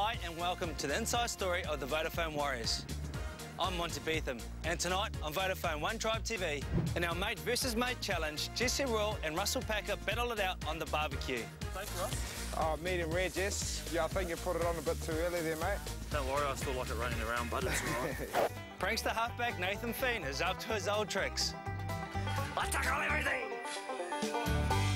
Hi and welcome to the inside story of the Vodafone Warriors. I'm Monty Betham and tonight on Vodafone One Tribe TV in our mate versus mate challenge, Jesse Royal and Russell Packer battle it out on the barbecue. Oh, medium rare, Jess. Yeah, I think you put it on a bit too early there, mate. Don't worry, I still like it running around, but it's all right. Prankster halfback Nathan Fien is up to his old tricks. I tackle everything!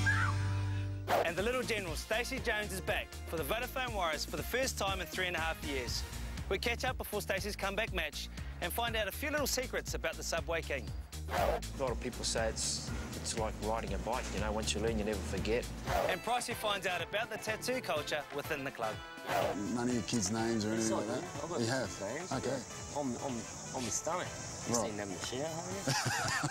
And the little general, Stacey Jones, is back for the Vodafone Warriors for the first time in three and a half years. We catch up before Stacey's comeback match and find out a few little secrets about the Subway King. A lot of people say it's it's like riding a bike, you know, once you learn you never forget. And Pricey finds out about the tattoo culture within the club. None of your kids' names or anything like that? I've got you have? names. Okay. On, on, on my stomach. You Right. seen them in the shower,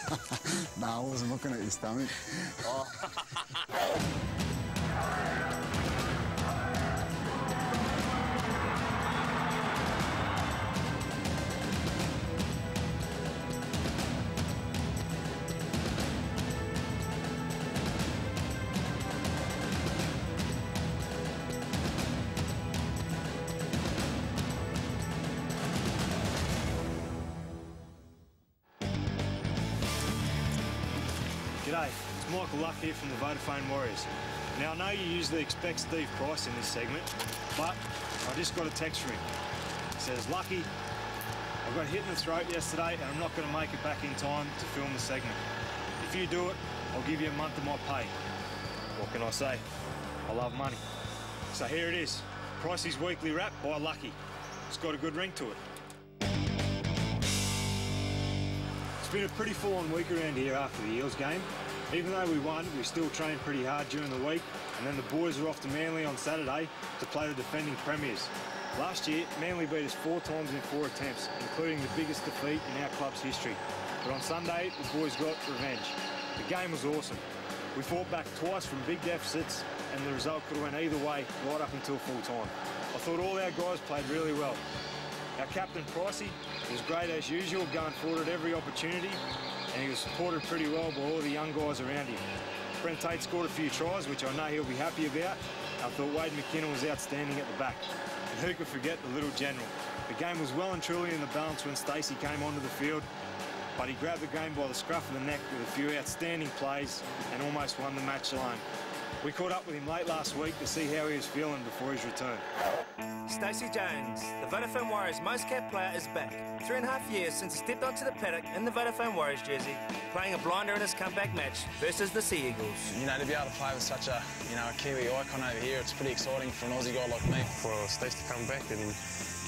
haven't you? no, I wasn't looking at your stomach. Oh. G'day, it's Michael Luck here from the Vodafone Warriors. Now, I know you usually expect Steve Price in this segment, but I just got a text from him. He says, Lucky, I got hit in the throat yesterday and I'm not going to make it back in time to film the segment. If you do it, I'll give you a month of my pay. What can I say? I love money. So here it is, Pricey's Weekly Wrap by Lucky. It's got a good ring to it. Been a pretty full-on week around here after the Eels game. Even though we won, we still trained pretty hard during the week, and then the boys were off to Manly on Saturday to play the defending premiers. Last year, Manly beat us four times in four attempts, including the biggest defeat in our club's history. But on Sunday, the boys got revenge. The game was awesome. We fought back twice from big deficits, and the result could have went either way right up until full time. I thought all our guys played really well. Our captain Pricey was great as usual, going forward at every opportunity, and he was supported pretty well by all the young guys around him. Brent Tate scored a few tries, which I know he'll be happy about. I thought Wade McKinnon was outstanding at the back. And who could forget the little general? The game was well and truly in the balance when Stacey came onto the field, but he grabbed the game by the scruff of the neck with a few outstanding plays and almost won the match alone. We caught up with him late last week to see how he was feeling before his return. Stacey Jones, the Vodafone Warriors most capped player, is back. Three and a half years since he stepped onto the paddock in the Vodafone Warriors jersey, playing a blinder in his comeback match versus the Sea Eagles. You know, to be able to play with such a, you know, a Kiwi icon over here, it's pretty exciting for an Aussie guy like me. for Stacey to come back and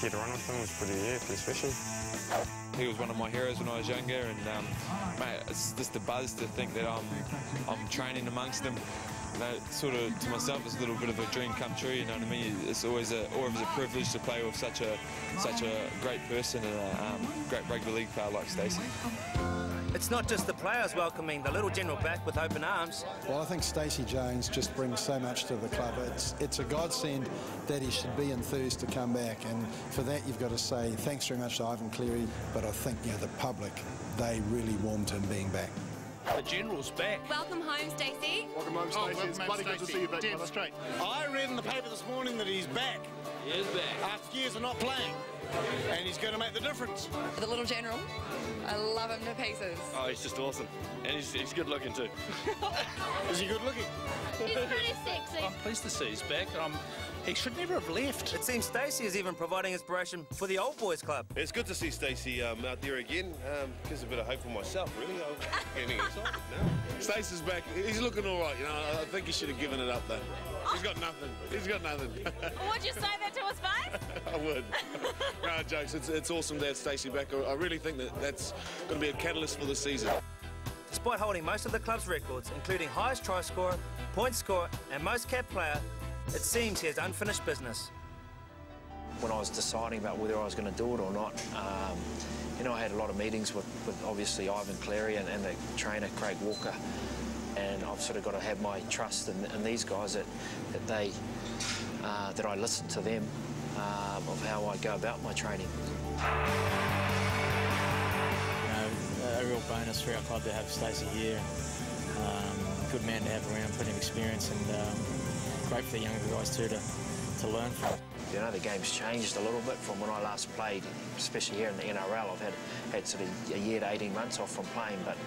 get a run with him was pretty, yeah, pretty special. He was one of my heroes when I was younger, and um, mate, it's just a buzz to think that I'm I'm training amongst them. You know, sort of to myself, it's a little bit of a dream come true. You know what I mean? It's always a always a privilege to play with such a such a great person and a um, great rugby league player like Stacey. It's not just the players welcoming the little general back with open arms. Well, I think Stacey Jones just brings so much to the club. It's it's a godsend that he should be enthused to come back, and for that you've got to say thanks very much to Ivan Cleary. But I think you know the public, they really warmed him being back. The general's back. Welcome home, Stacey. Welcome home, oh, Stacey. it's bloody good to see you back, brother. straight. I read in the paper this morning that he's back. He is back. After years of not playing. And he's going to make the difference. The little general. I love him to pieces. Oh, he's just awesome. And he's, he's good looking too. Is he good looking? He's pretty sexy. I'm pleased to see he's back. Um, he should never have left. It seems Stacey is even providing inspiration for the old boys club. It's good to see Stacey um, out there again. Um, gives a bit of hope for myself, really. I'm getting excited now. Stacey's back. He's looking all right, you know. I think he should have given it up, though. He's got nothing. He's got nothing. Would you say that to his face? I would. no, jokes. It's, it's awesome to have Stacey back. I I really think that that's going to be a catalyst for the season. Despite holding most of the club's records, including highest try scorer, point scorer, and most capped player, it seems he has unfinished business. when I was deciding about whether I was going to do it or not, um, you know, I had a lot of meetings with, with obviously Ivan Cleary and, and the trainer Craig Walker, and I've sort of got to have my trust in, in these guys that that they uh, that I listen to them um, of how I go about my training. You know, a real bonus for our club to have Stacey here. Um, good man to have around, plenty of experience, and um, great for the younger guys too to, to learn from. You know, the game's changed a little bit from when I last played, especially here in the NRL. I've had, had sort of a year to 18 months off from playing, but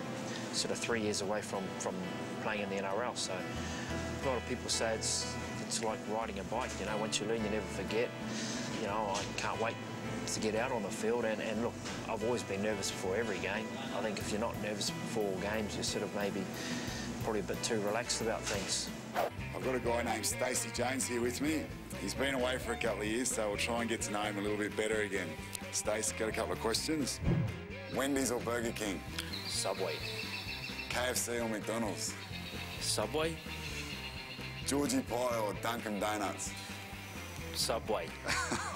sort of three years away from, from playing in the NRL. So a lot of people say it's, it's like riding a bike, you know, once you learn, you never forget. You know, I can't wait to get out on the field. And, and look, I've always been nervous before every game. I think if you're not nervous before games, you're sort of maybe probably a bit too relaxed about things. I've got a guy named Stacey Jones here with me. He's been away for a couple of years, so we'll try and get to know him a little bit better again. Stace, got a couple of questions. Wendy's or Burger King? Subway. KFC or McDonald's? Subway. Georgie Pie or Dunkin' Donuts? Subway.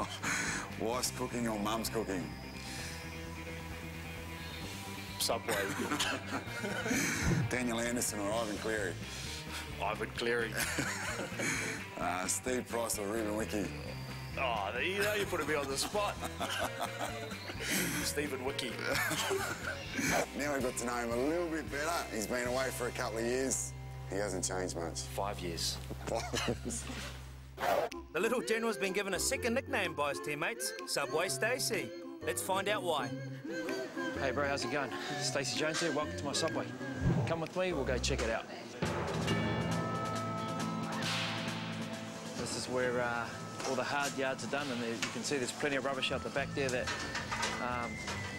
Wife's cooking or mum's cooking? Subway. Daniel Anderson or Ivan Cleary? Ivan Cleary. uh, Steve Price or Ruben Wiki? Oh, you know you put me on the spot. Stephen Wiki. now we've got to know him a little bit better. He's been away for a couple of years. He hasn't changed much. Five years. Five years. The little general's been given a second nickname by his teammates, Subway Stacey. Let's find out why. Hey bro, how's it going? Stacey Jones here, welcome to my Subway. Come with me, we'll go check it out. This is where uh, all the hard yards are done and there, you can see there's plenty of rubbish out the back there that um,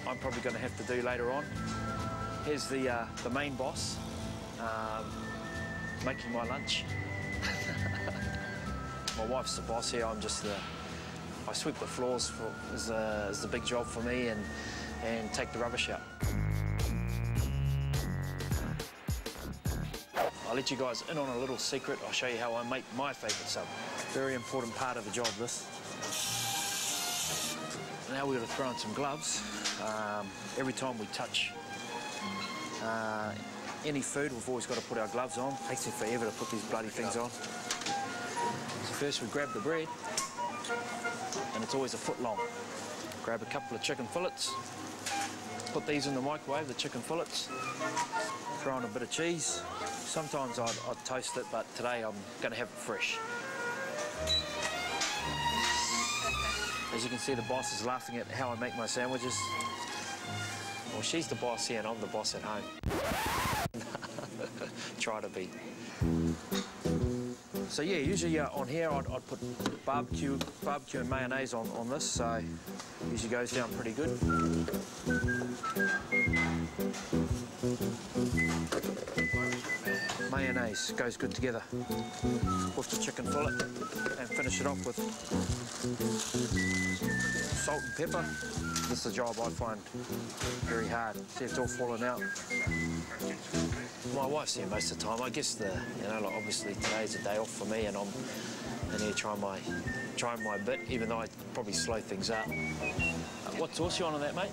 I'm probably going to have to do later on. Here's the, uh, the main boss, um, making my lunch. my wife's the boss here, I'm just the... I sweep the floors for, is, uh, is the big job for me and, and take the rubbish out. I'll let you guys in on a little secret. I'll show you how I make my favourite sub. Very important part of the job, this. Now we're going to throw on some gloves. Um, every time we touch uh, any food, we've always got to put our gloves on. Takes me forever to put these bloody things on. So first we grab the bread, and it's always a foot long. Grab a couple of chicken fillets, put these in the microwave, the chicken fillets, throw on a bit of cheese. Sometimes I'd, I'd toast it, but today I'm going to have it fresh. As you can see, the boss is laughing at how I make my sandwiches. Well, she's the boss here and I'm the boss at home. Try to be. So yeah, usually uh, on here I'd, I'd, put barbecue, barbecue and mayonnaise on, on this, so usually goes down pretty good. Mayonnaise goes good together with the chicken fillet and finish it off with salt and pepper. This is a job I find very hard. See, it's all falling out. My wife's here most of the time. I guess the, you know, like obviously today's a day off for me and I'm in here trying my, trying my bit, even though I probably slow things up. Uh, what sauce you on on that, mate?